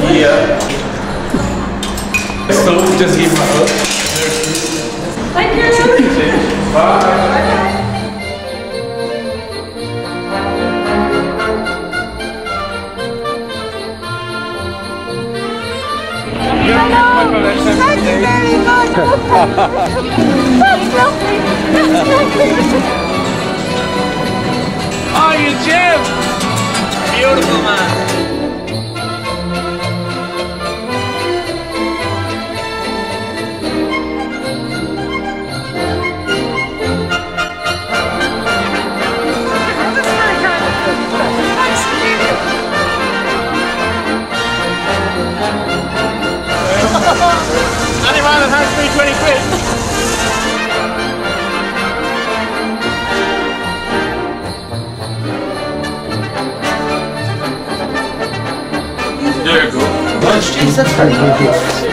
Yeah. Uh, so just give my hug. Thank you. Bye. Thank you very much. That's lovely. That's lovely. Anyone that has me 20 quid. There you go. Lunch, cheese, that's very good.